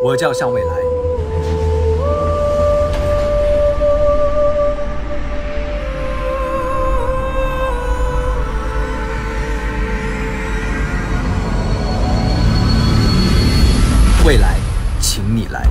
我叫向未来。未来请你来。